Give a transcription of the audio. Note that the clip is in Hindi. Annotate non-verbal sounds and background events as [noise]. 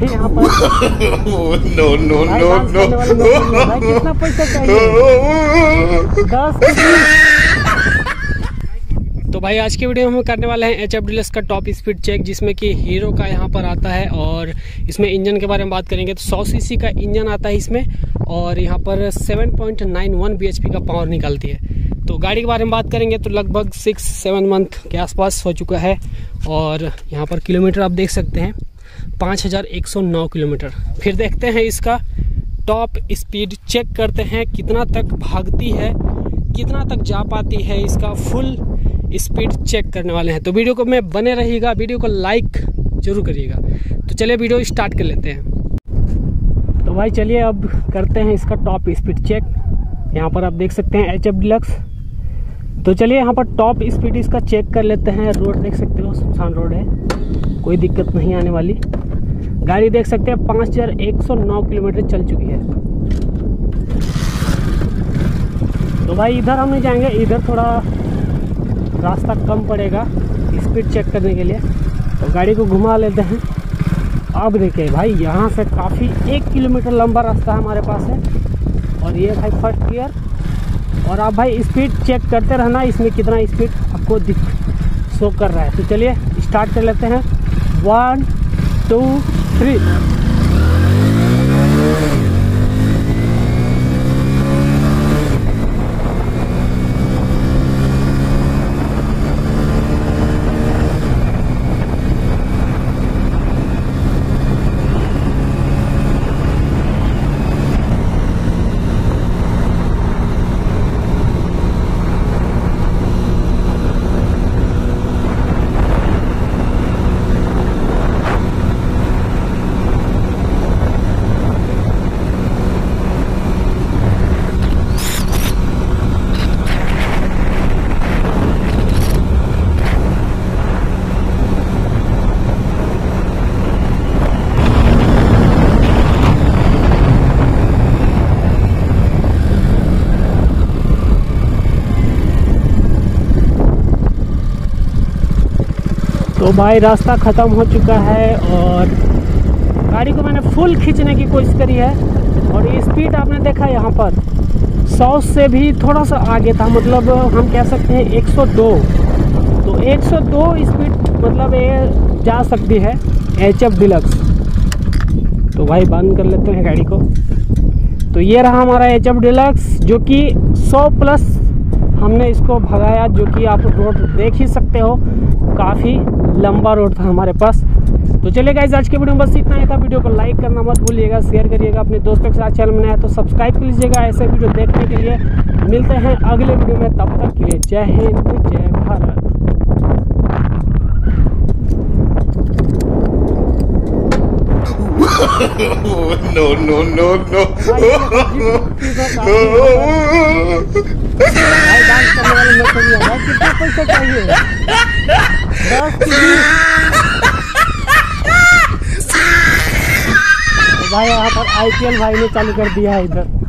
हैं यहाँ पर? [laughs] लोग नहीं हैं। भाई कितना पैसा चाहिए? दस [laughs] तो भाई आज के वीडियो में हम करने वाले हैं एच एफ़ डीलक्स का टॉप स्पीड चेक जिसमें कि हीरो का यहाँ पर आता है और इसमें इंजन के बारे में बात करेंगे तो 100 सीसी का इंजन आता है इसमें और यहाँ पर 7.91 bhp का पावर निकलती है। तो गाड़ी के बारे में बात करेंगे तो लगभग सिक्स सेवन मंथ के आसपास हो चुका है और यहाँ पर किलोमीटर आप देख सकते हैं। 5109 किलोमीटर। फिर देखते हैं इसका टॉप स्पीड, चेक करते हैं कितना तक भागती है, कितना तक जा पाती है इसका फुल स्पीड चेक करने वाले हैं। तो वीडियो को में बने रहिएगा, वीडियो को लाइक ज़रूर करिएगा। तो चलिए वीडियो स्टार्ट कर लेते हैं। तो भाई चलिए अब करते हैं इसका टॉप स्पीड चेक। यहाँ पर आप देख सकते हैं एच एफ़ डिलक्स। तो चलिए यहाँ पर टॉप स्पीड इसका चेक कर लेते हैं। रोड देख सकते हो, सुनसान रोड है। कोई दिक्कत नहीं आने वाली। गाड़ी देख सकते हैं, पाँच हज़ार एक सौ नौ किलोमीटर चल चुकी है। तो भाई इधर हम नहीं जाएँगे, इधर थोड़ा रास्ता कम पड़ेगा स्पीड चेक करने के लिए। तो गाड़ी को घुमा लेते हैं। अब देखिए भाई, यहाँ से काफ़ी एक किलोमीटर लंबा रास्ता हमारे पास है। और ये भाई फ़र्स्ट गियर और आप भाई स्पीड चेक करते रहना, इसमें कितना स्पीड आपको दिख शो कर रहा है। तो चलिए स्टार्ट कर लेते हैं। one two three. तो भाई रास्ता ख़त्म हो चुका है और गाड़ी को मैंने फुल खींचने की कोशिश करी है और स्पीड आपने देखा यहाँ पर। 100 से भी थोड़ा सा आगे था मतलब हम कह सकते हैं 102 तो 102 स्पीड मतलब ये जा सकती है एच एफ़ डिलक्स तो भाई बंद कर लेते हैं गाड़ी को। तो ये रहा हमारा एच एफ़ डिलक्स जो कि 100 प्लस हमने इसको भगाया, जो कि आप रोड देख ही सकते हो। काफ़ी लंबा रोड था हमारे पास। तो चलिए गाइज़ आज के वीडियो में बस इतना ही था। वीडियो को लाइक करना मत भूलिएगा शेयर करिएगा। अपने दोस्तों के साथ चैनल में नया तो सब्सक्राइब कर लीजिएगा ऐसे वीडियो देखने के लिए। मिलते हैं अगले वीडियो में। तब तक के लिए जय हिंद, जय Bharat. [laughs] no, no, no, no. Dance करने वाले लोग भाई कितना पैसा चाहिए दस की भाई यहाँ पर आईपीएल भाई ने चालू कर दिया है इधर